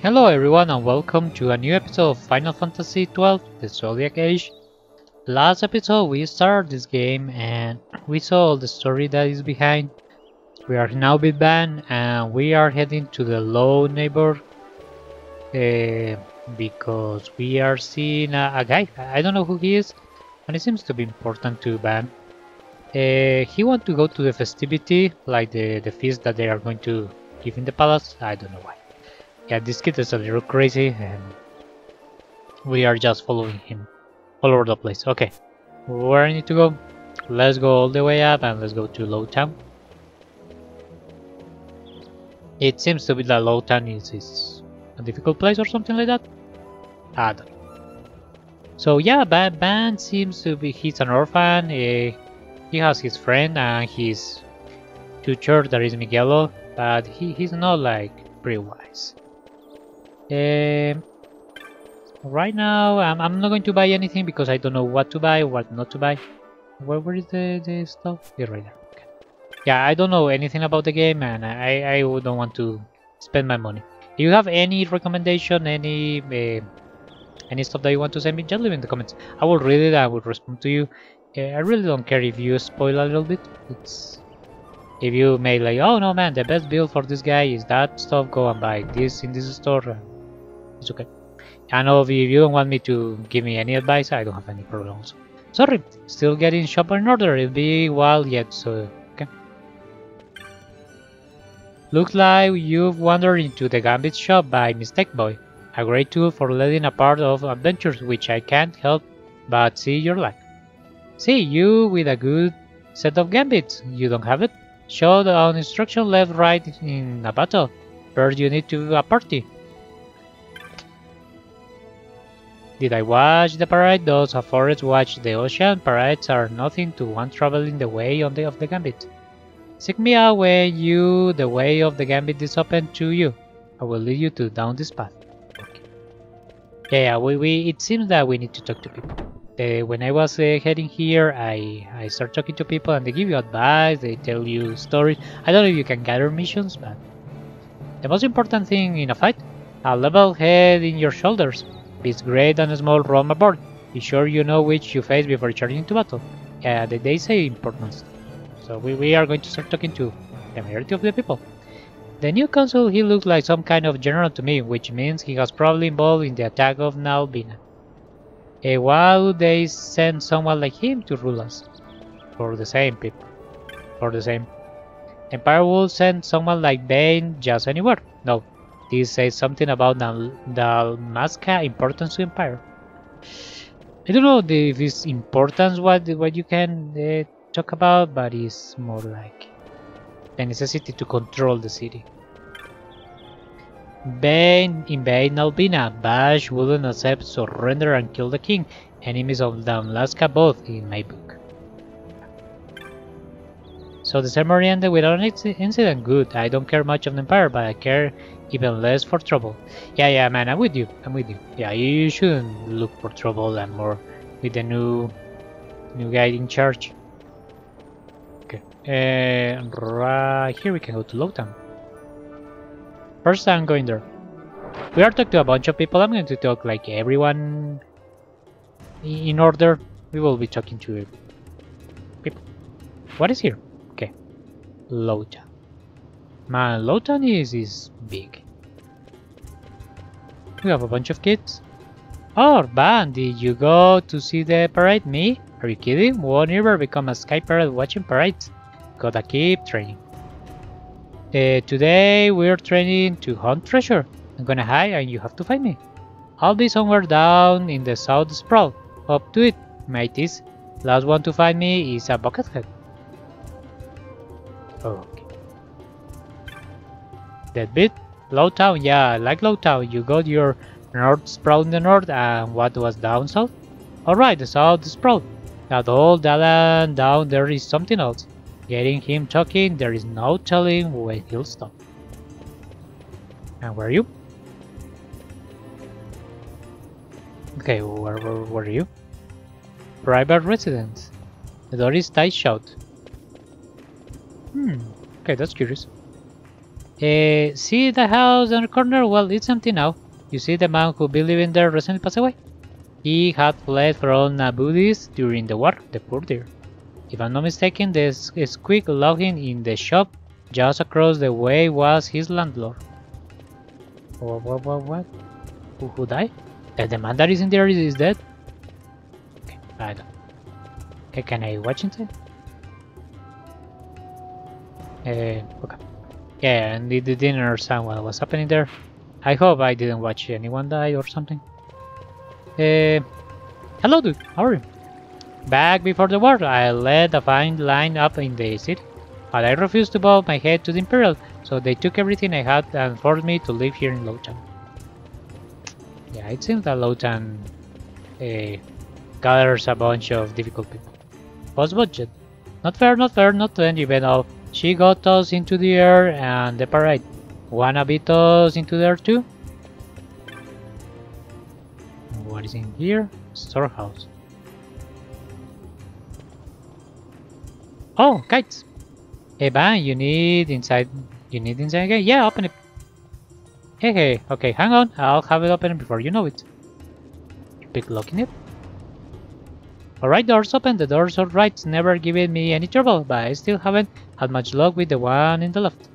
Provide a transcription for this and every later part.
Hello everyone and welcome to a new episode of Final Fantasy XII The Zodiac Age. Last episode we started this game and we saw the story that is behind. We are now Big Ban and we are heading to the low neighbor uh, because we are seeing a, a, guy. I don't know who he is and it seems to be important to Vaan. Uh, he wants to go to the festivity like the, the feast that they are going to give in the palace. I don't know why. Yeah, this kid is a little crazy and we are just following him all over the place. Okay, where I need to go? Let's go all the way up and let's go to Lowtown. It seems to be that Lowtown is, is a difficult place or something like that. I don't know. So yeah, Bad Ban seems to be, he's an orphan, uh, he has his friend and his tutor that is Migelo, but he, he's not like pretty wise. Um, right now, I'm, I'm not going to buy anything because I don't know what to buy, what not to buy. Where, where is the, the stuff? Yeah, right there. Okay. Yeah, I don't know anything about the game and I, I don't want to spend my money. If you have any recommendation, any uh, any stuff that you want to send me, just leave in the comments. I will read it, I will respond to you. Uh, I really don't care if you spoil a little bit. It's if you may like, oh no man, the best build for this guy is that stuff, go and buy this in this store it's okay. I know if you don't want me to give me any advice, I don't have any problems. Sorry, still getting shop in order. It'll be a while yet, so okay. Looks like you've wandered into the Gambit shop by mistake, boy. A great tool for leading a part of adventures which I can't help but see your luck. See, you with a good set of gambits. You don't have it? Show the instruction left right in a battle. First you need to a party. Did I watch the parade? Those of forest watch the ocean. Parades are nothing to one traveling the way on the, of the gambit. Seek me out when you the way of the gambit is open to you. I will lead you to down this path. Okay. Yeah, yeah we, we it seems that we need to talk to people. Uh, when I was uh, heading here, I, I start talking to people and they give you advice, they tell you stories. I don't know if you can gather missions, but the most important thing in a fight, a level head in your shoulders. Beats great and a small roam aboard. Be sure you know which you face before charging into battle. Yeah, they, they say importance. So we, we are going to start talking to the majority of the people. The new consul, he looks like some kind of general to me, which means he has probably involved in the attack of Nalbina. Uh, why would they send someone like him to rule us? For the same people. For the same. Empire will send someone like Vayne just anywhere. No, this says something about the Dalmasca importance to Empire. I don't know if it's importance what what you can uh, talk about, but it's more like the necessity to control the city. Vayne invade Nalbina. Basch wouldn't accept surrender and kill the king. Enemies of Dalmasca both in my book. So the ceremony ended without an incident. Good. I don't care much of the Empire, but I care even less for trouble. Yeah, yeah, man, I'm with you. I'm with you. Yeah, you shouldn't look for trouble and more with the new new guy in charge. Okay. Uh, right here we can go to Lowtown. First I'm going there. We are talking to a bunch of people. I'm going to talk like everyone in order. We will be talking to people. What is here? Okay. Lowtown. Man, Lowtown is, big. We have a bunch of kids. Oh, Vaan, did you go to see the parade? Me? Are you kidding? Won't ever become a sky parade watching parades. Gotta keep training. Uh, today we're training to hunt treasure. I'm gonna hide and you have to find me. I'll be somewhere down in the south sprawl. Up to it, mateys. Last one to find me is a buckethead. Okay. That bit? Lowtown, yeah, like Lowtown. You got your north sprawl in the north and what was down south? Alright, the south sprawl. Now the whole that down there is something else. Getting him talking, there is no telling when he'll stop. And where are you? Okay, where, where, where are you? Private residence. The door is tight shut. Hmm, okay, that's curious. Uh, see the house on the corner? Well, it's empty now. You see the man who believed in there recently passed away? He had fled from Nabudis during the war, the poor dear. If I'm not mistaken, the squeak logging in the shop just across the way was his landlord. What, what, what, what? Who, who died? The man that is in there is, is dead? Okay, I don't. Okay, can I watch inside? Uh, okay. Yeah, and the, dinner what was happening there. I hope I didn't watch anyone die or something. Uh, hello dude, how are you? Back before the war, I led a fine line up in the city, but I refused to bow my head to the Imperial, so they took everything I had and forced me to live here in Lowtown. Yeah, it seems that Lowtown uh, gathers a bunch of difficult people. Post budget. Not fair, not fair, not to end even though she got us into the air and the parade. Wanna beat us into there too? What is in here? Storehouse. Oh, Kytes! Hey, man, you need inside. You need inside again? Yeah, open it. Hey, hey, okay, hang on. I'll have it open before you know it. Pick locking it. Alright, doors open. The doors alright. Never given me any trouble, but I still haven't had much luck with the one in the left.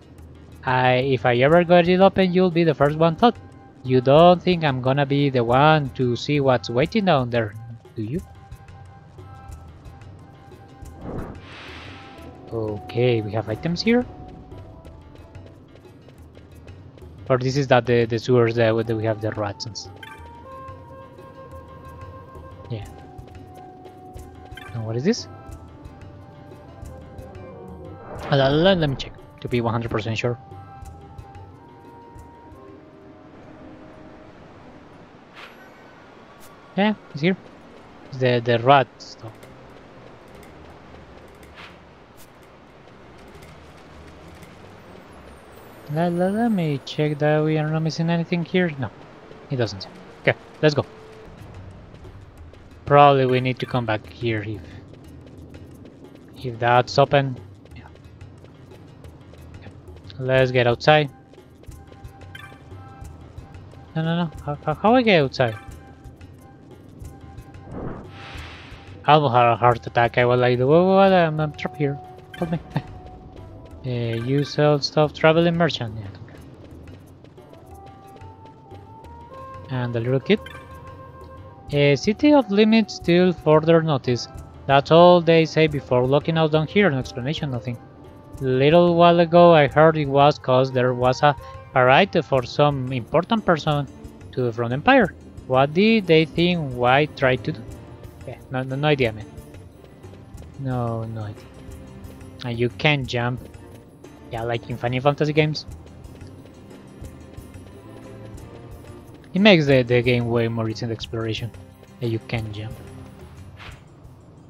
I, if I ever got it open, you'll be the first one thought. You don't think I'm gonna be the one to see what's waiting down there, do you? Okay, we have items here. Or this is that the, the sewers that we have the rats and stuff. What is this? Let, let me check to be 100% sure. Yeah, it's here. It's the the rat stuff. Let, let, let me check that we are not missing anything here. No, it doesn't. Okay, let's go. Probably we need to come back here if if that's open. Yeah. Let's get outside. No, no, no. How, how, how I get outside? I almost had a heart attack. I was like, what, what, I'm, I'm trapped here. Help me. uh, you sell stuff, traveling merchant. Yeah. And the little kid. A city of limits till further notice. That's all they say before locking us down here. No explanation, nothing. Little while ago I heard it was cause there was a parade for some important person to the Empire. What did they think Why try to do? Yeah, no, no, no idea, man. No, no idea. And you can jump. Yeah, like in Final Fantasy games. It makes the, the game way more recent exploration. You can jump.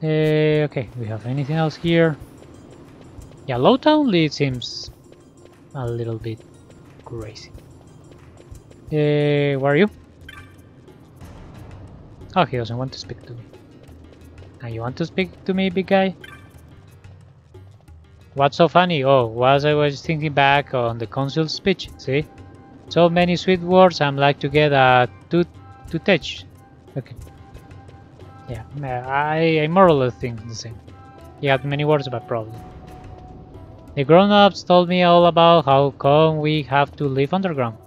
Uh, okay, we have anything else here? Yeah, Lowtown lead seems a little bit crazy. Uh, where are you? Oh, he doesn't want to speak to me. Now you want to speak to me, big guy? What's so funny? Oh, was I was thinking back on the consul's speech, see? So many sweet words, I'm like to get a to to touch. Okay. Yeah, I, I more or less think the same. He had many words about problem. The grown-ups told me all about how come we have to live underground.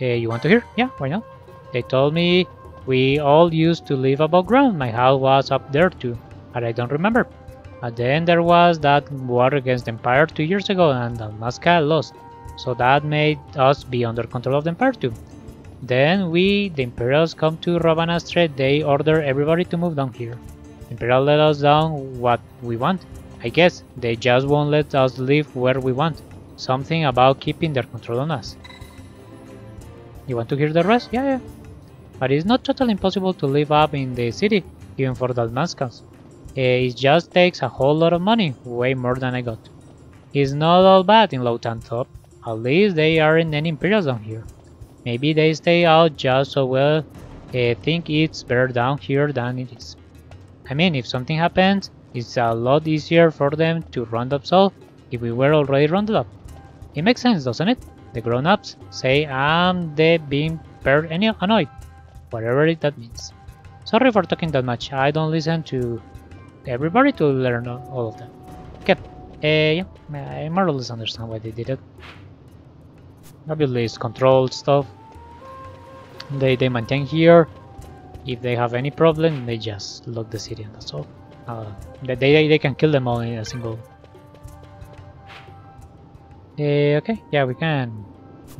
Uh, you want to hear? Yeah, why not? They told me we all used to live above ground. My house was up there too, but I don't remember. But then there was that war against the Empire two years ago and Dalmasca lost, so that made us be under control of the Empire too. Then we, the Imperials, come to Rabanastre, they order everybody to move down here. Imperial let us down what we want. I guess they just won't let us live where we want. Something about keeping their control on us. You want to hear the rest? Yeah, yeah but it's not totally impossible to live up in the city, even for Dalmascans. Eh, it just takes a whole lot of money, way more than I got. It's not all bad in Top, at least they aren't any Imperials down here. Maybe they stay out just so well uh, think it's better down here than it is. I mean, if something happens, it's a lot easier for them to round up Sol if we were already rounded up. It makes sense, doesn't it? The grown-ups say I'm the being per annoyed, whatever that means. Sorry for talking that much. I don't listen to everybody to learn all of them. Okay, uh, yeah, I more or less understand why they did it. Obviously, it's controlled stuff. They they maintain here. If they have any problem, they just lock the city and that's all. Uh, they, they they can kill them all in a single. Uh, okay, yeah, we can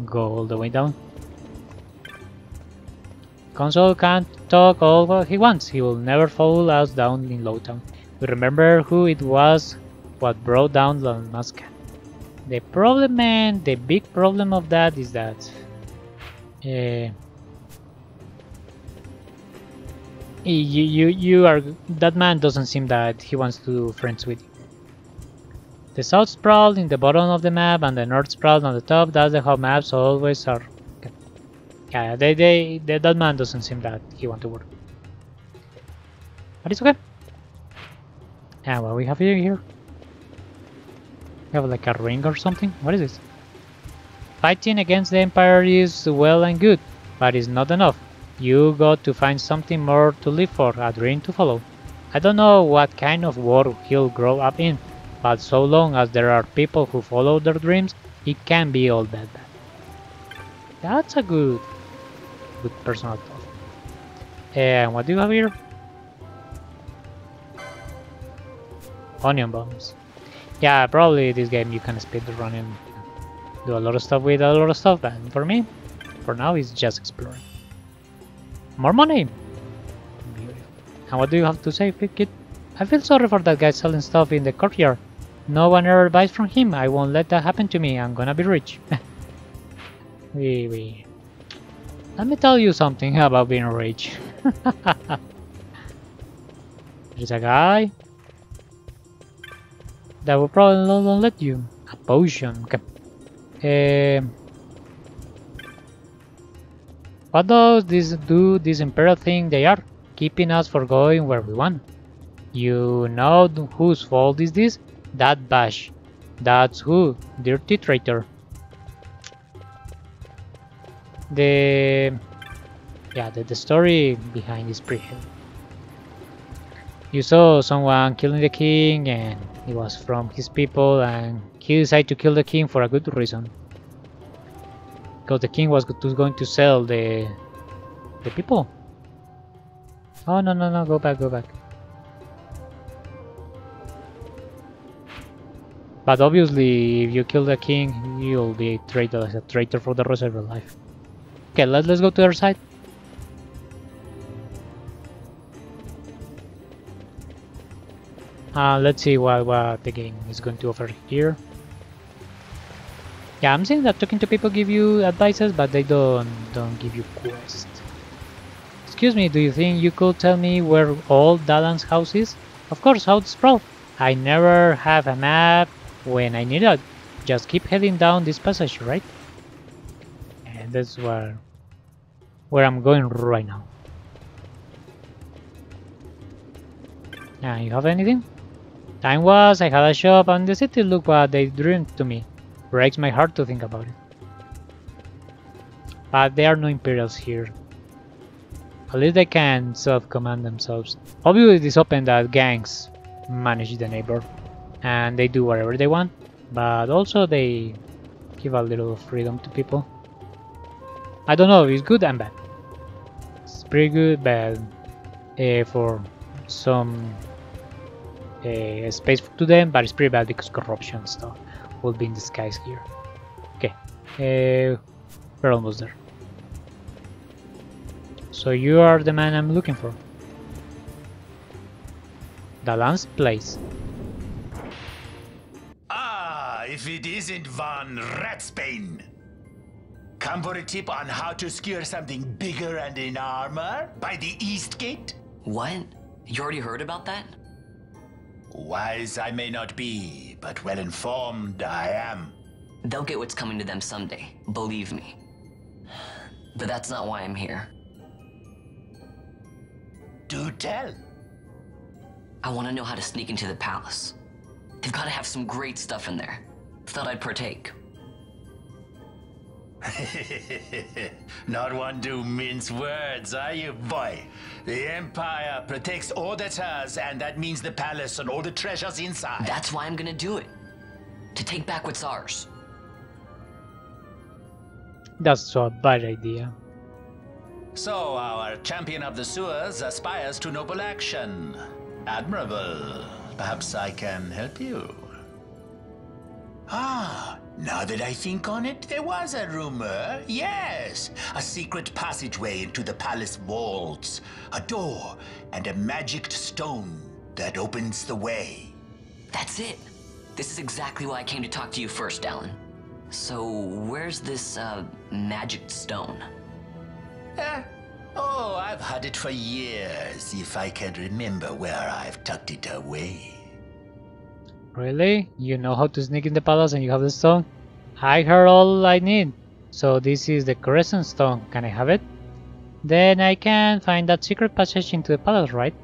go all the way down. Console can't talk all what he wants. He will never follow us down in Lowtown. We remember who it was what brought down Muscat. The problem, man, the big problem of that is that uh, you, you, you are that man doesn't seem that he wants to do friends with you. The south sprawl in the bottom of the map and the north sprawl on the top. That's the how maps always are. Yeah, they, they, they, that man doesn't seem that he want to work. But it's okay. And what we have here, here? We have like a ring or something? What is this? Fighting against the Empire is well and good, but it's not enough. You got to find something more to live for, a dream to follow. I don't know what kind of world he'll grow up in, but so long as there are people who follow their dreams, it can be all that bad. That's a good, good personal thought. And what do you have here? Onion bombs. Yeah, probably this game you can speed the run and do a lot of stuff with a lot of stuff, but for me, for now, it's just exploring. More money! And what do you have to say, kid? I feel sorry for that guy selling stuff in the courtyard. No one ever buys from him. I won't let that happen to me. I'm gonna be rich. wee wee. Let me tell you something about being rich. There's a guy that will probably not let you. A potion. Okay. Uh, what does this do this imperial thing they are? Keeping us from going where we want. You know whose fault is this? That Basch. That's who. Dirty traitor. The yeah, the, the story behind is pretty heavy. You saw someone killing the king and it was from his people and he decided to kill the king for a good reason. Because the king was going to sell the the people. Oh no no no go back go back. But obviously if you kill the king you'll be treated as a traitor for the rest of your life. Okay let, let's go to the other side. Uh, let's see what, what the game is going to offer here. Yeah, I'm saying that talking to people give you advices, but they don't don't give you quests. Excuse me, do you think you could tell me where all Dalan's house is? Of course, South Sprawl. I never have a map when I need it. Just keep heading down this passage, right? And that's where where I'm going right now. Now, you have anything? Time was, I had a shop, and the city looked what they dreamed to me. Breaks my heart to think about it. But there are no Imperials here. At least they can self-command themselves. Obviously it is open that gangs manage the neighbor. And they do whatever they want. But also they give a little freedom to people. I don't know, it's good and bad. It's pretty good, but uh, for some uh, space to them, but it's pretty bad because corruption stuff will be in disguise here. Okay, uh, we're almost there. So you are the man I'm looking for. The Dalan's place. Ah, if it isn't Vaan Ratsbane. Come for a tip on how to secure something bigger and in armor by the East Gate? What? You already heard about that? Wise I may not be, but well informed I am. They'll get what's coming to them someday, believe me. But that's not why I'm here. Do tell. I want to know how to sneak into the palace. They've got to have some great stuff in there. Thought I'd partake. Not one to mince words, are you, boy? The Empire protects all that's hers, and that means the palace and all the treasures inside. That's why I'm gonna do it. To take back what's ours. That's so a bad idea. So, our champion of the sewers aspires to noble action. Admirable. Perhaps I can help you. Ah, now that I think on it, there was a rumor. Yes, a secret passageway into the palace walls, a door, and a magic stone that opens the way. That's it. This is exactly why I came to talk to you first, Alan. So, where's this, uh, magic stone? Eh? Oh, I've had it for years, if I can remember where I've tucked it away. Really? You know how to sneak in the palace and you have the stone? I heard all I need. So this is the crescent stone. Can I have it? Then I can find that secret passage into the palace, right?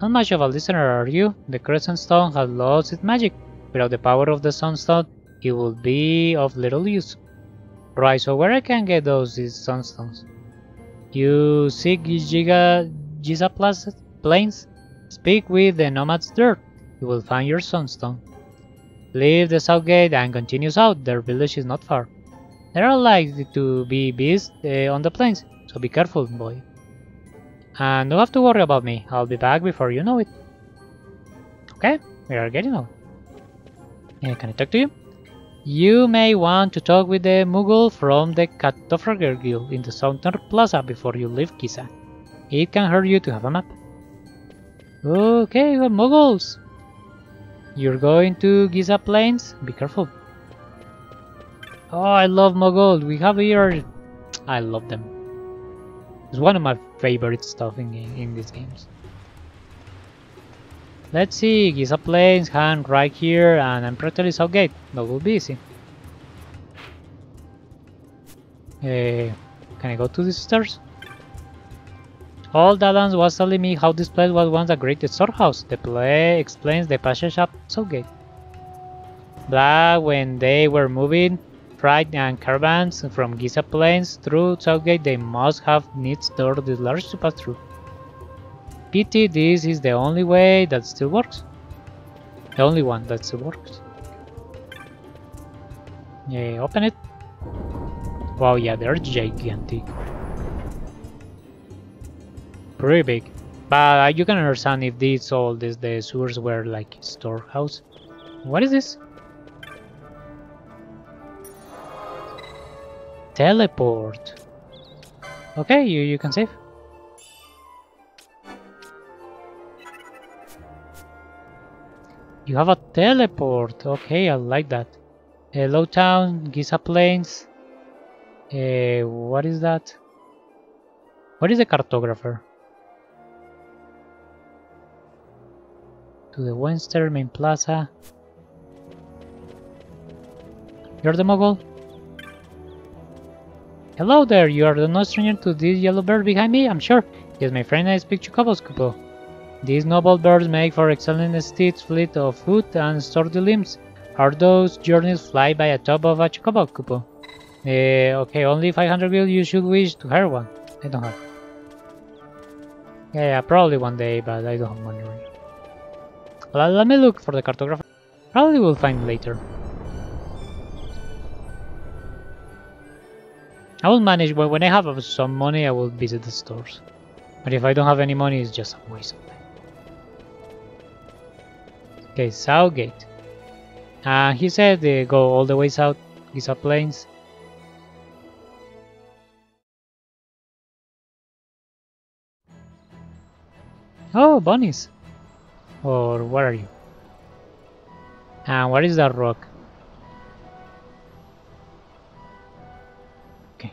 Not much of a listener, are you? The crescent stone has lost its magic. Without the power of the sunstone, it will be of little use. Right, so where I can get those these sunstones? You seek Giga Giza Plains? Speak with the nomads there. You will find your sunstone. Leave the south gate and continue south. Their village is not far. There are likely to be beasts uh, on the plains, so be careful, boy. And don't have to worry about me. I'll be back before you know it. Okay, we are getting out. Yeah, can I talk to you? You may want to talk with the Moogle from the Cartographer Guild in the Southern Plaza before you leave Giza. It can hurt you to have a map. Okay, we're Moogles. You're going to Giza Plains? Be careful. Oh, I love Moogle. We have here... I love them. It's one of my favorite stuff in, in these games. Let's see, Giza Plains, hand right here, and I'm practically Southgate. That will be easy. Uh, can I go to these stairs? All Dadans was telling me how this place was once a great storehouse. The play explains the passage up Southgate. Back when they were moving freight and caravans from Giza Plains through Southgate, they must have needs door this large to pass through. Pity this is the only way that still works. The only one that still works. Yeah, open it. Wow, yeah, they're gigantic. Pretty big. But uh, you can understand if these all this the sewers were like storehouse. What is this? Teleport. Okay, you, you can save. You have a teleport. Okay, I like that. Hello town, Giza Plains. Uh, what is that? What is the cartographer? To the Western main plaza. You're the Moogle? Hello there, you are the no stranger to this yellow bird behind me, I'm sure. Yes, my friend, I speak Chocobos, Kupo. These noble birds make for excellent steeds, fleet of foot and sturdy limbs. Are those journeys fly by atop of a chocobo, Kupo? Uh, okay, only 500 gil you should wish to hire one. I don't have. Yeah, yeah, probably one day, but I don't have money right well, let me look for the cartographer. Probably we'll find later. I will manage, but when I have some money, I will visit the stores. But if I don't have any money, it's just a waste of time. Okay, Southgate. Uh, he said they go all the way south, Giza Plains. Oh, bunnies. Or where are you? And what is that rock? Okay.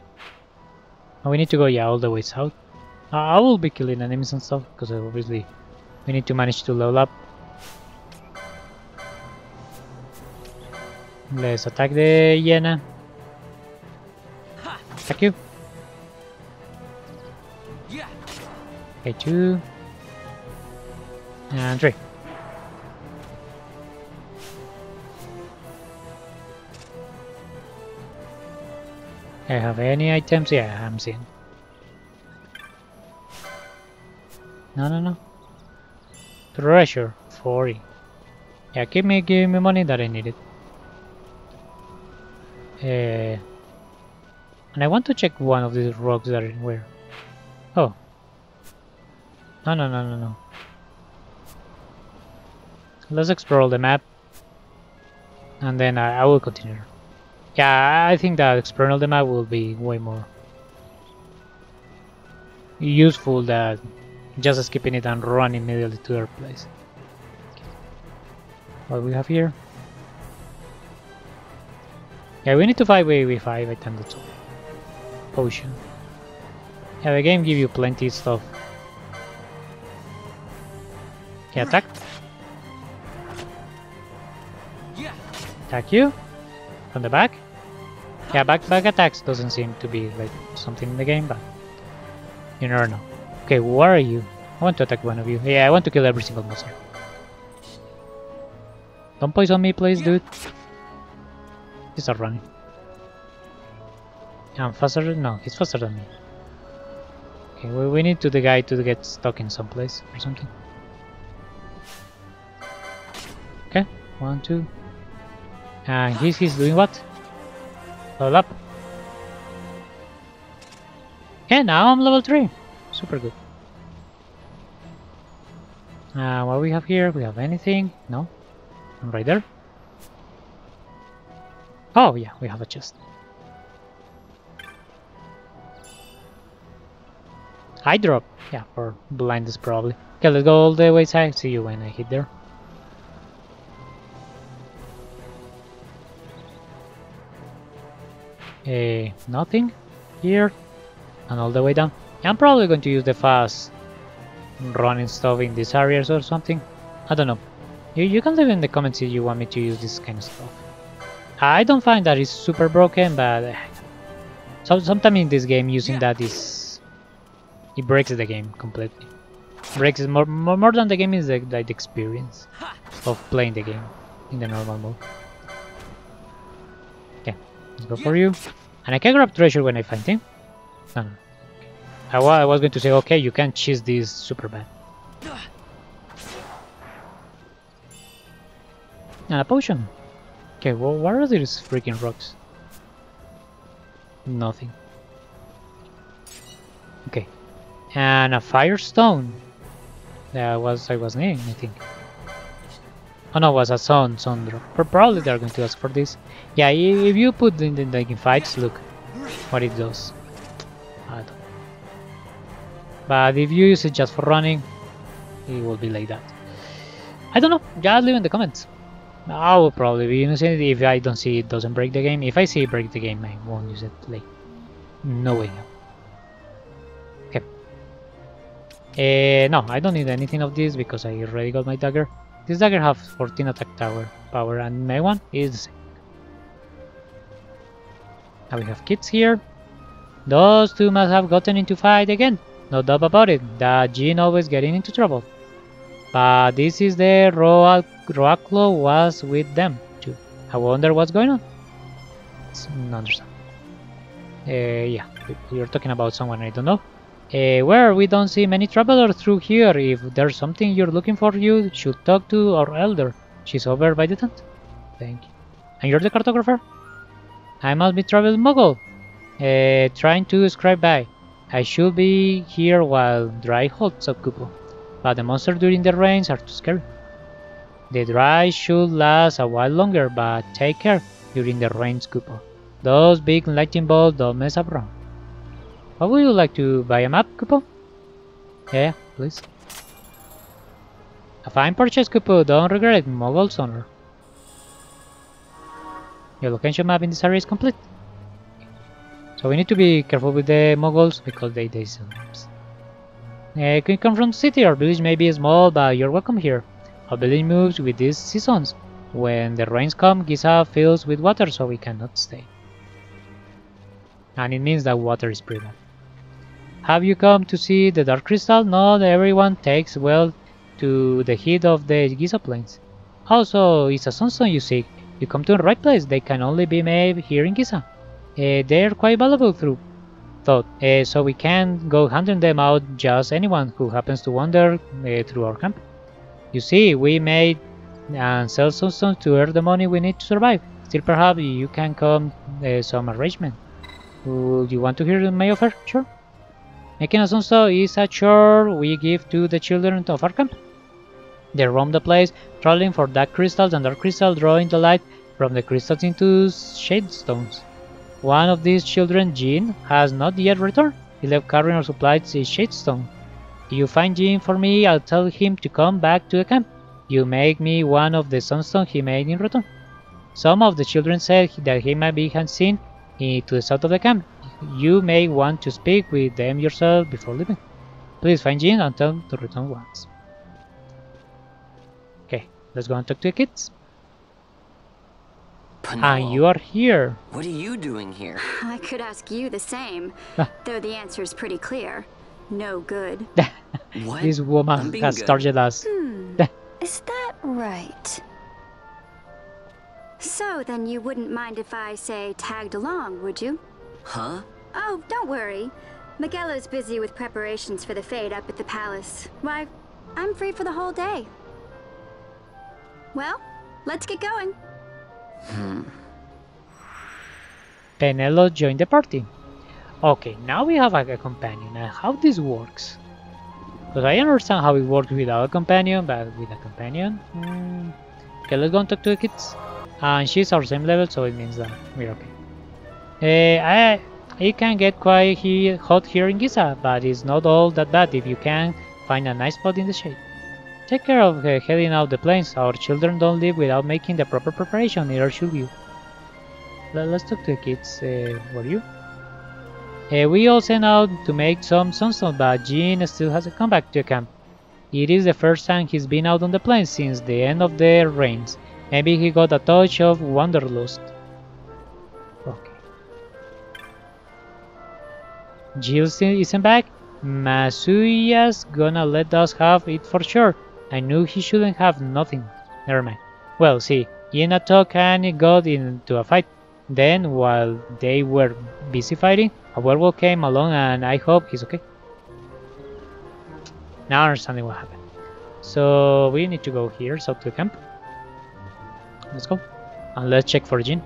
we need to go, yeah, all the way south. Uh, I will be killing enemies and stuff, because obviously we need to manage to level up. Let's attack the hyena. Attack you. Okay, two. And three. I have any items? Yeah, I'm seeing. No, no, no. Treasure, 40. Yeah, give me, give me money that I needed. Uh, and I want to check one of these rocks that are in where. Oh. No, no, no, no, no. Let's explore the map. And then I, I will continue. Yeah, I think that exploring the map will be way more useful than just skipping it and run immediately to their place. What we have here? Yeah, we need to fight with 5 I tend to Potion. Yeah, the game give you plenty stuff. Okay, attack. Attack you. From the back. Yeah, back-back attacks doesn't seem to be like something in the game, but you never know. Okay, where are you? I want to attack one of you. Yeah, I want to kill every single monster. Don't poison me, please, dude. He's not running. I'm faster? No, he's faster than me. Okay, we, we need to the guy to get stuck in some place or something. Okay, one, two. And he's, he's doing what? Level up. Okay, now I'm level 3. Super good. Uh, what we have here? We have anything? No? I'm right there. Oh yeah, we have a chest. I drop. Yeah, for blindness probably. Okay, let's go all the way side. See you when I hit there. Uh, nothing here and all the way down. I'm probably going to use the fast running stuff in these areas or something. I don't know. You, you can leave in the comments if you want me to use this kind of stuff. I don't find that it's super broken, but uh, so, sometimes in this game using that is it breaks the game completely. Breaks more more, more than the game is the, like the experience of playing the game in the normal mode. Okay, let's go for you. And I can grab treasure when I find him. No, no. I, I was going to say, okay, you can't cheese this super bad. And a potion. Okay, well, what are these freaking rocks? Nothing. Okay. And a firestone. That was I was needing, I think. Oh no, was a son, sun drop. Probably they're going to ask for this. Yeah, if you put in the like in fights, look what it does. I don't but if you use it just for running, it will be like that. I don't know, just leave in the comments. I will probably be using it if I don't see it doesn't break the game. If I see it break the game, I won't use it. Like, no way. Okay. Uh, no, I don't need anything of this because I already got my dagger. This dagger has 14 attack tower power and my one is. Now we have kids here. Those two must have gotten into fight again. No doubt about it, that Jinn always getting into trouble. But this is the Roa Roaclo was with them too. I wonder what's going on. It's understand. Uh, yeah, you're talking about someone I don't know. Uh, where we don't see many travelers through here. If there's something you're looking for, you should talk to our elder. She's over by the tent. Thank you. And you're the cartographer? I must be travel moogle. Uh, trying to scribe by. I should be here while dry holds up Kupo, but the monsters during the rains are too scary. The dry should last a while longer, but take care during the rains, Kupo. Those big lightning bolts don't mess up around. What would you like to buy a map, Kupo? Yeah, please. A fine purchase, Kupo. Don't regret it, Moogle's honor. Your location map in this area is complete. So we need to be careful with the moogles because they, they sometimes. Uh, can you come from the city? Our village may be small, but you're welcome here. Our village moves with these seasons. When the rains come, Giza fills with water, so we cannot stay. And it means that water is bad. Have you come to see the Dark Crystal? Not everyone takes well to the heat of the Giza Plains. Also, it's a sunstone you seek. You come to the right place. They can only be made here in Giza. Uh, they're quite valuable through thought, uh, so we can't go hunting them out just anyone who happens to wander uh, through our camp. You see, we made and sell some stones to earn the money we need to survive. Still, perhaps you can come some arrangement. Would you want to hear my offer? Sure. Making a sunstone is a chore we give to the children of our camp. They roam the place, traveling for dark crystals and dark crystal drawing the light from the crystals into shade stones. One of these children, Jinn, has not yet returned. He left carrying our supplies in shade stone. If you find Jinn for me, I'll tell him to come back to the camp. You make me one of the sunstone he made in return. Some of the children said that he might be seen to the south of the camp. You may want to speak with them yourself before leaving. Please find Jinn and tell them to return once. Okay, let's go and talk to the kids. Pinot, And ah, you are here. What are you doing here? I could ask you the same, ah. though the answer is pretty clear. No good. What? this woman has good. started us. Hmm, is that right? So then you wouldn't mind if I, say, tagged along, would you? Huh? Oh, don't worry. Migelo's busy with preparations for the fete up at the palace. Why, I'm free for the whole day. Well, let's get going. Hmm. Penelo joined the party. Okay, now we have a, a companion. And how this works? Because I understand how it works without a companion, but with a companion? Hmm. Okay, let's go and talk to the kids. And she's our same level, so it means that we're okay. Uh, I, it can get quite he, hot here in Giza, but it's not all that bad if you can find a nice spot in the shade. Take care of uh, heading out the plains. Our children don't leave without making the proper preparation, neither should you. Let- Let's talk to the kids. Uh, were you? Uh, we all sent out to make some sunstone, but Jinn still hasn't come back to camp. It is the first time he's been out on the plains since the end of the rains. Maybe he got a touch of wanderlust. Jill isn't back. Masyua's gonna let us have it for sure. I knew he shouldn't have nothing. Never mind. Well, see, Yena took and got into a fight. Then, while they were busy fighting, a werewolf came along and I hope he's okay. Now I'm understanding what happened. So we need to go here, south to camp. Let's go. And let's check for Jinn.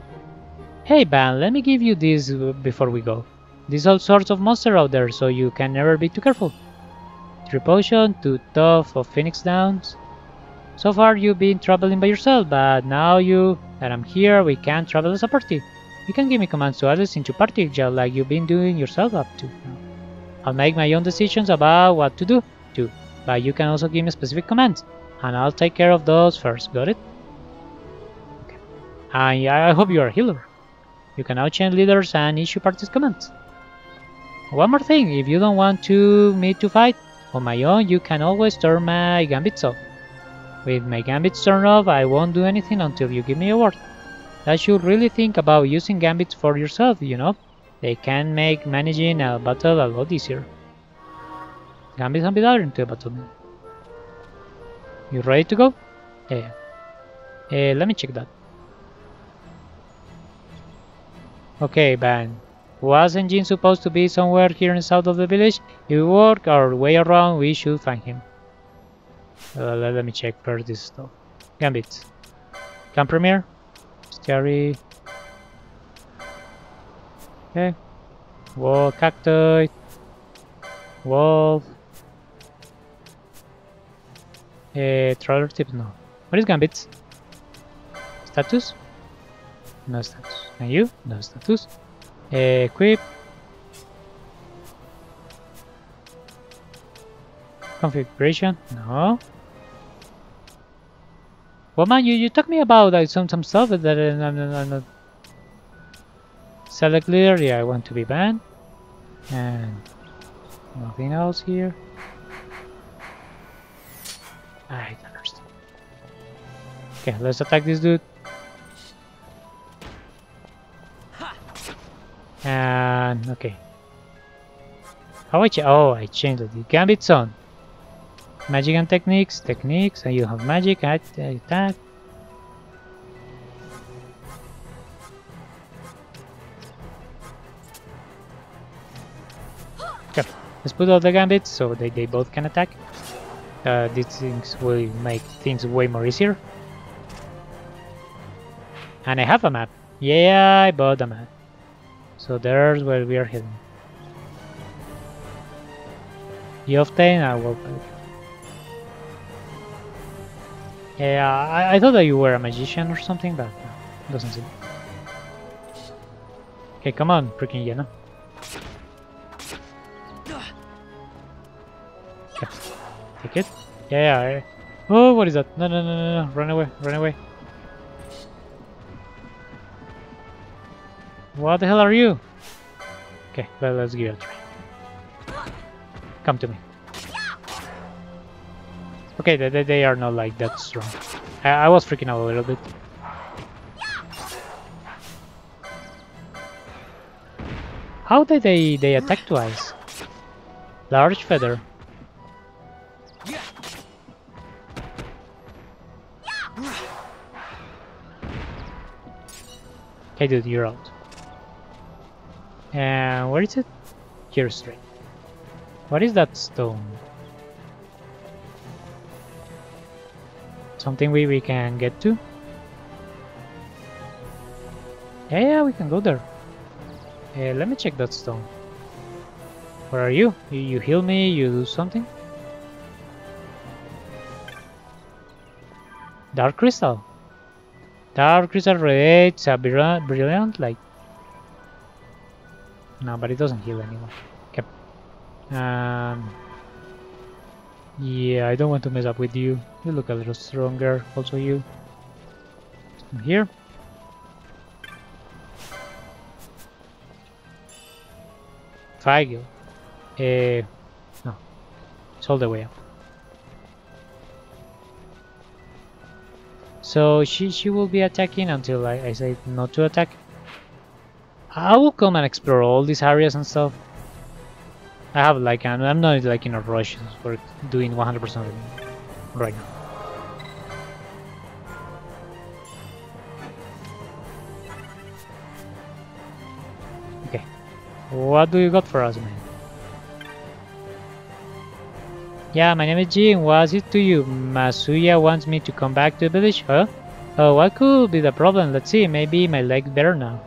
Hey Vaan, let me give you this before we go. There's all sorts of monsters out there, so you can never be too careful. Three potion, two tough of Phoenix Downs. So far you've been traveling by yourself, but now you that I'm here, we can travel as a party. You can give me commands to others into party, just like you've been doing yourself up to now. I'll make my own decisions about what to do, too, but you can also give me specific commands, and I'll take care of those first, got it? Okay. I I hope you are a healer. You can now change leaders and issue parties commands. One more thing, if you don't want to me to fight on my own, you can always turn my gambits off. With my gambits turned off, I won't do anything until you give me a word. I should really think about using gambits for yourself, you know? They can make managing a battle a lot easier. Gambits done into a battle. You ready to go? Yeah. Uh, let me check that. Okay, Vaan. Wasn't Jinn supposed to be somewhere here in the south of the village? If we work our way around, we should find him. Uh, let, let me check first this stuff. Gambit. Camp Premier. Scary. Okay. Wall cacti. Wolf. Uh, Traveler tips, no. What is Gambit? Status? No status. And you? No status. Equip. Configuration? No. Well, man, you, you talk me about like, some some stuff that I'm, I'm, not. Select yeah, I want to be banned. And nothing else here. I don't understand. Okay, let's attack this dude. And okay. How much? Oh, I changed it. Gambit Zone. Magic and techniques, techniques, and you have magic, attack. Okay, let's put all the gambits so they, they both can attack. Uh, these things will make things way more easier. And I have a map. Yeah, I bought a map. So there's where we are heading. You obtain a world Yeah, I, I thought that you were a magician or something, but no, doesn't seem. Okay, come on, freaking Yena. Okay, take it. Yeah, yeah. Oh, what is that? No, no, no, no, no! Run away, run away. What the hell are you? Okay, well, let's give it a try. Come to me. Okay, they, they are not like that strong. I, I was freaking out a little bit. How did they, they attack twice? Large feather. Okay, dude, you're out. And where is it? Here straight. What is that stone? Something we, we can get to? Yeah, yeah, we can go there. Uh, let me check that stone. Where are you? you? You heal me, you do something? Dark Crystal. Dark Crystal radiates a brilliant light. No, but it doesn't heal anymore. Okay. Um, yeah, I don't want to mess up with you. You look a little stronger, also you. Here. Fagil. Uh, no, it's all the way up. So she she will be attacking until I, I say not to attack. I will come and explore all these areas and stuff. I have like I'm, I'm not like in a rush for doing 100% right now. Okay, what do you got for us, man? Yeah, my name is Jinn. What's it to you? Masyua wants me to come back to the village, huh? Oh, what could be the problem? Let's see, maybe my leg's better now.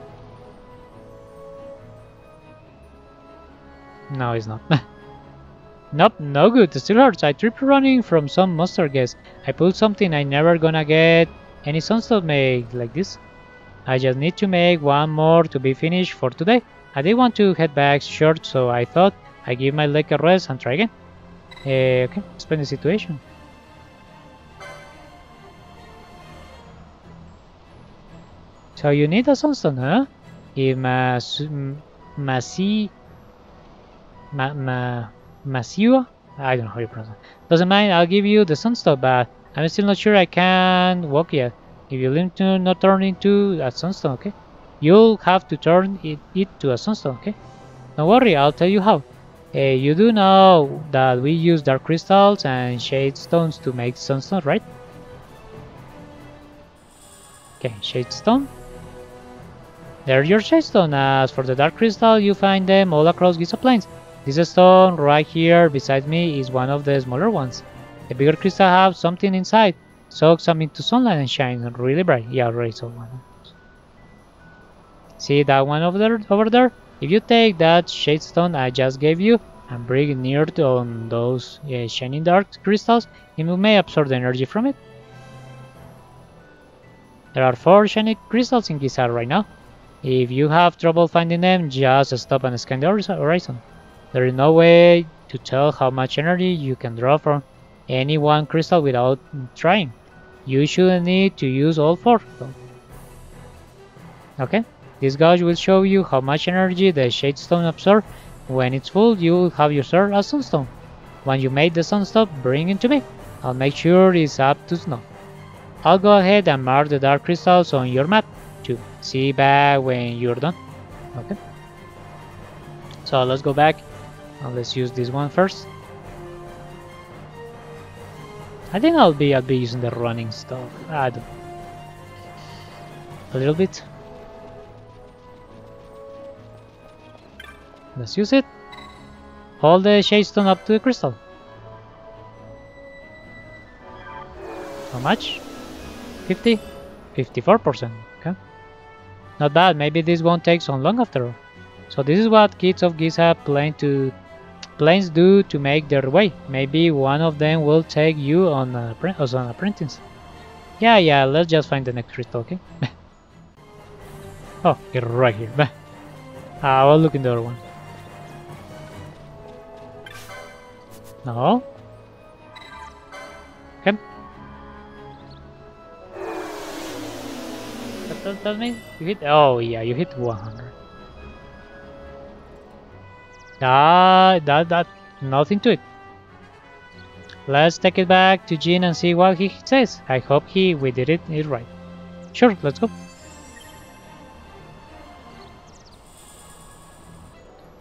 No, it's not. nope, no good. Still hurts. I tripped running from some monster guess. I pulled something I never gonna get any sunstone made like this. I just need to make one more to be finished for today. I did want to head back short, so I thought I'd give my leg a rest and try again. Uh, okay, explain the situation. So you need a sunstone, huh? If Mas Masi Ma Ma? I don't know how you pronounce it. Doesn't mind, I'll give you the sunstone, but I'm still not sure I can walk yet. If you learn to not turn into a sunstone, okay? You'll have to turn it, it to a sunstone, okay? Don't worry, I'll tell you how. Uh, you do know that we use dark crystals and shade stones to make sunstone, right? Okay, shade stone. There's your shade stone. As for the dark crystal, you find them all across Giza Plains. This stone right here beside me is one of the smaller ones. The bigger crystal have something inside. Soak some into sunlight and shine really bright. Yeah, already saw one. See that one over there? Over there? If you take that shade stone I just gave you and bring it near to on those uh, shining dark crystals, it may absorb the energy from it. There are four shiny crystals in Giza right now. If you have trouble finding them, just stop and scan the horizon. There is no way to tell how much energy you can draw from any one crystal without trying. You should need to use all four. Okay? This gauge will show you how much energy the shade stone absorbs. When it's full, you will have yourself a sunstone. When you make the sunstone, bring it to me. I'll make sure it's up to snuff. I'll go ahead and mark the dark crystals on your map to see back when you're done. Okay. So let's go back and let's use this one first. I think I'll be I'll be using the running stuff. I don't a little bit. Let's use it. Hold the shade stone up to the crystal. How much? 50? 54%. Okay. Not bad. Maybe this won't take so long after all. So this is what kids of Giza plan to plains do to make their way. Maybe one of them will take you on a, as an apprentice. Yeah, yeah, let's just find the next crystal, okay? oh, get right here. I will ah, look in the other one. No? Okay. What does that mean? You hit? Oh, yeah, you hit 100. Ah, that, that, nothing to it. Let's take it back to Jinn and see what he says. I hope he we did it, it right. Sure, let's go.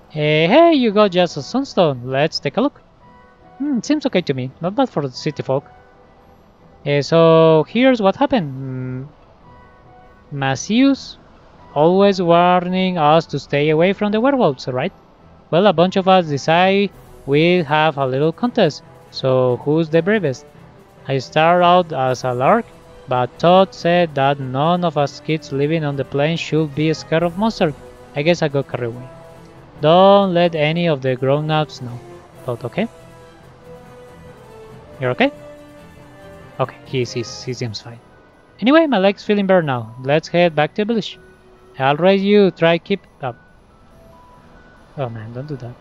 Hey, hey, you got just a sunstone. Let's take a look. Hmm, seems okay to me. Not bad for the city folk. Uh, so here's what happened. Mm, always warning us to stay away from the werewolves, right? Well, a bunch of us decide we have a little contest. So who's the bravest? I started out as a lark, but Todd said that none of us kids living on the plain should be scared of monsters. I guess I got carried away. Don't let any of the grown-ups know. Todd, okay? You're okay? Okay, he, he's, he seems fine. Anyway, my leg's feeling better now. Let's head back to the village. I'll raise you, try keep up. Oh man, don't do that.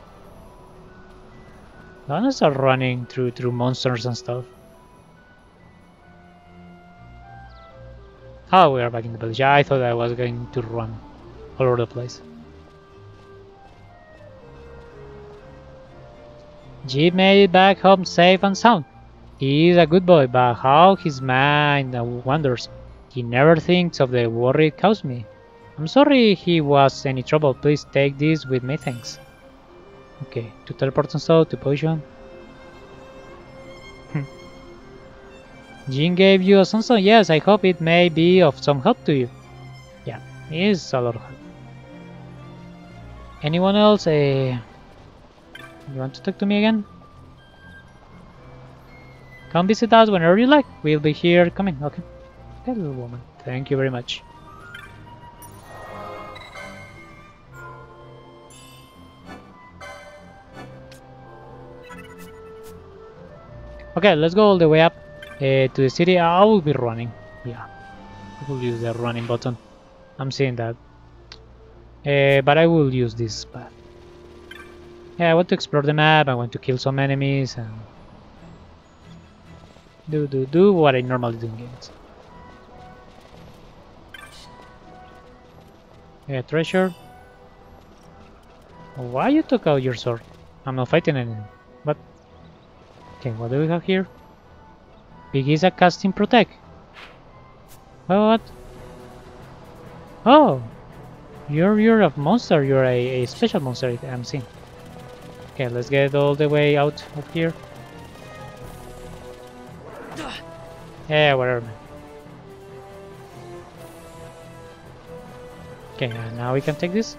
Don't start running through through monsters and stuff. Oh, we are back in the village. I thought I was going to run all over the place. Jeep made it back home safe and sound. He is a good boy, but how his mind wanders. He never thinks of the worry it caused me. I'm sorry he was any trouble. Please take this with me, thanks. Okay, to teleport so to position. Jinn gave you a sunstone? Yes, I hope it may be of some help to you. Yeah, it is a lot of help. Anyone else? Uh, you want to talk to me again? Come visit us whenever you like. We'll be here coming. Okay. Hello, woman. Thank you very much. Okay, let's go all the way up uh, to the city. I will be running. Yeah, I will use the running button. I'm seeing that. Uh, but I will use this path. Yeah, I want to explore the map. I want to kill some enemies and do do do what I normally do in games. Yeah, treasure. Why you took out your sword? I'm not fighting anything. What? What do we have here? Big is a casting protect. What? Oh, you're you're a monster. You're a, a special monster. I'm seeing. Okay, let's get all the way out of here. Yeah, whatever. Okay, uh, now we can take this.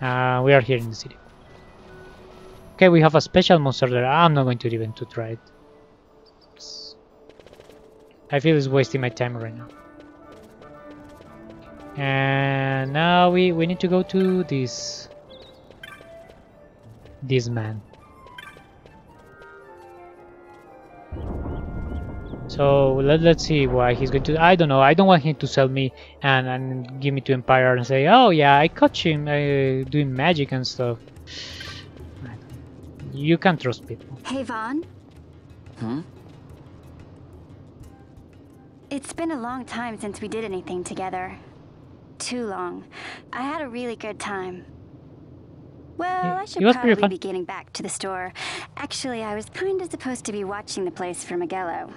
Uh, we are here in the city. Okay, we have a special monster there. I'm not going to even to try it. I feel it's wasting my time right now. And now we, we need to go to this this man. So let, let's see why he's going to... I don't know, I don't want him to sell me and, and give me to Empire and say, oh yeah, I caught him uh, doing magic and stuff. You can't trust people. Hey, Vaan. Hmm? It's been a long time since we did anything together. Too long. I had a really good time. Well, I should probably be getting back to the store. Actually, I was kinda supposed to be watching the place for Migelo.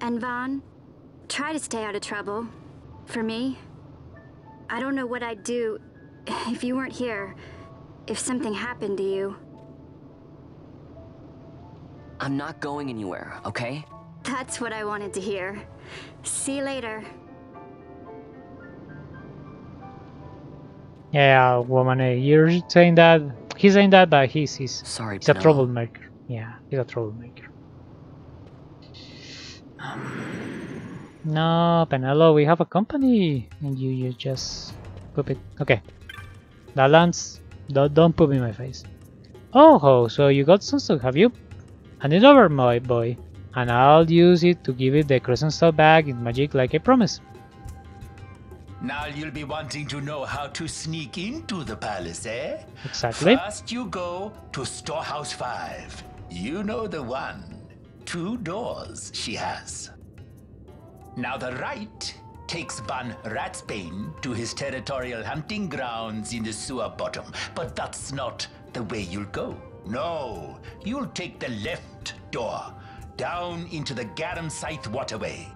And Vaan, try to stay out of trouble. For me. I don't know what I'd do if you weren't here if something happened to you. I'm not going anywhere, okay? That's what I wanted to hear. See you later. Yeah, woman, uh, you're saying that. He's saying that, but he's he's, Sorry, he's a troublemaker. Yeah, he's a troublemaker. No, Penelo, we have a company, and you you just poop it. Okay, Dalan's. Don't, don't poop in my face. Oh, ho, so you got some stuff, have you? Hand it over, my boy, and I'll use it to give it the crescent stuff back in magic like I promised. Now you'll be wanting to know how to sneak into the palace, eh? Exactly. First you go to Storehouse 5. You know the one. Two doors she has. Now the right takes Van Ratsbane to his territorial hunting grounds in the sewer bottom, but that's not the way you'll go. No, you'll take the left door, down into the Garamsythe waterway.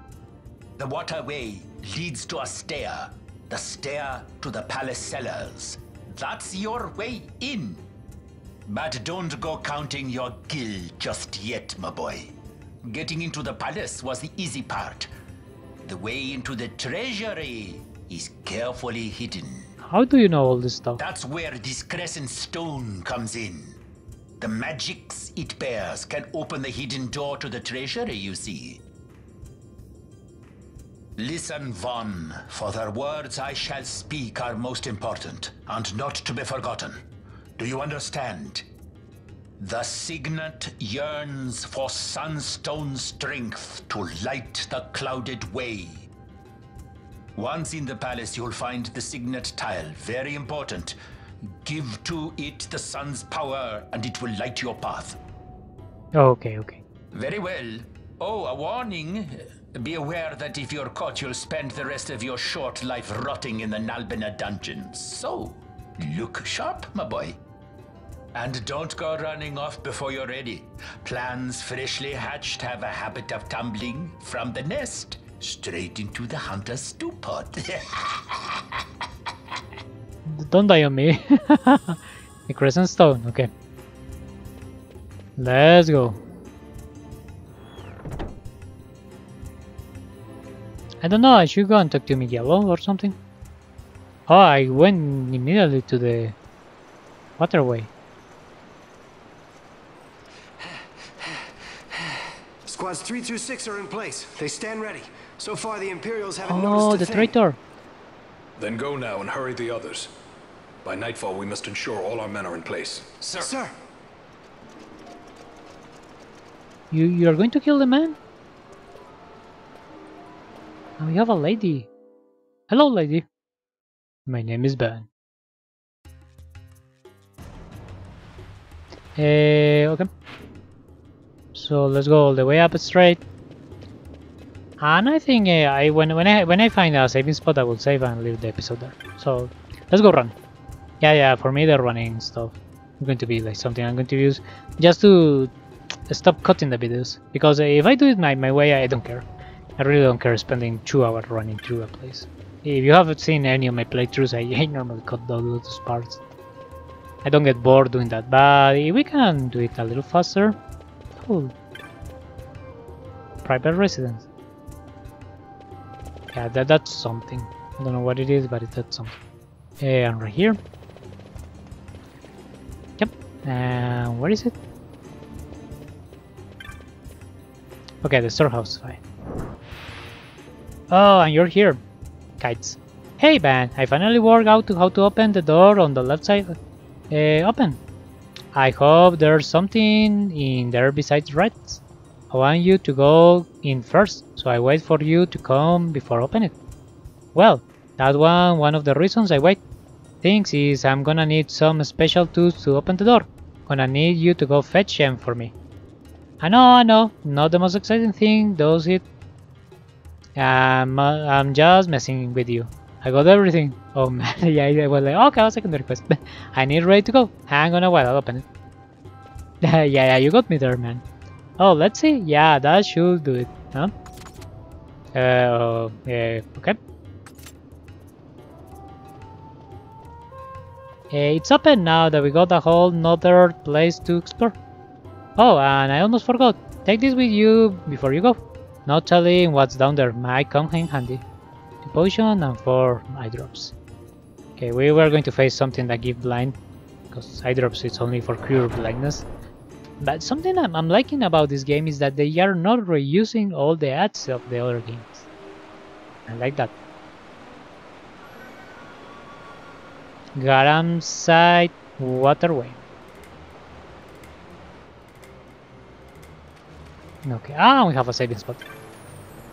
The waterway leads to a stair, the stair to the palace cellars. That's your way in. But don't go counting your gil just yet, my boy. Getting into the palace was the easy part. The way into the treasury is carefully hidden. How do you know all this stuff? That's where this crescent stone comes in. The magics it bears can open the hidden door to the treasury, you see. Listen, Vaan, for the words I shall speak are most important and not to be forgotten. Do you understand? The signet yearns for sunstone strength to light the clouded way. Once in the palace, you'll find the signet tile. Very important. Give to it the sun's power, and it will light your path. Oh, okay, okay. Very well. Oh, a warning. Be aware that if you're caught, you'll spend the rest of your short life rotting in the Nalbina dungeons. So, look sharp, my boy. And don't go running off before you're ready. Plans freshly hatched have a habit of tumbling from the nest straight into the hunter's stew pot. Don't die on me. the crescent stone, okay. Let's go. I don't know, I should go and talk to Migelo or something. Oh, I went immediately to the waterway. Squads 3 through 6 are in place. They stand ready. So far, the Imperials haven't oh, noticed the a thing. traitor. Then go now and hurry the others. By nightfall, we must ensure all our men are in place. Sir. Sir. You you are going to kill the man? And we have a lady. Hello, lady. My name is Ben. Eh, okay. So let's go all the way up straight. And I think uh, I when when I when I find a saving spot, I will save and leave the episode there. So let's go run. Yeah, yeah. For me, the running stuff is going to be like something I'm going to use just to stop cutting the videos. Because if I do it my my way, I don't care. I really don't care spending two hours running through a place. If you haven't seen any of my playthroughs, I, I normally cut those parts. I don't get bored doing that, but we can do it a little faster, Private residence. Yeah, that, that's something. I don't know what it is, but it's that's something. And right here. Yep. And where is it? Okay, the storehouse. Fine. Oh, and you're here. Kytes. Hey, Ben. I finally worked out how to open the door on the left side. Uh, open. I hope there's something in there besides rats. I want you to go in first, so I wait for you to come before open it. Well, that one one of the reasons I wait. Things is I'm gonna need some special tools to open the door. Gonna need you to go fetch them for me. I know, I know, not the most exciting thing, does it? Um, I'm just messing with you. I got everything. Oh man, yeah, I was like, okay, I'll second the request. I need ready to go. Hang on a while, I'll open it. yeah, yeah, you got me there, man. Oh, let's see. Yeah, that should do it. Huh? Uh, yeah, okay. Uh, it's open now that we got a whole nother place to explore. Oh, and I almost forgot. Take this with you before you go. Not telling what's down there might come in handy. Potion and four eye drops. Okay, we were going to face something that give blind, because eye drops is only for cure blindness. But something I'm, I'm liking about this game is that they are not reusing all the ads of the other games. I like that. Garamsythe Waterway. Okay, ah, we have a saving spot.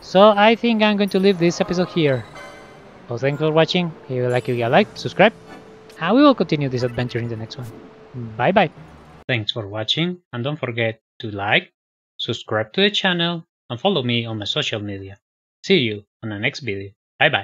So I think I'm going to leave this episode here. So thanks for watching. If you like it, you like, subscribe, and we will continue this adventure in the next one. Bye bye. Thanks for watching, and don't forget to like, subscribe to the channel, and follow me on my social media. See you on the next video. Bye bye.